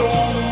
poet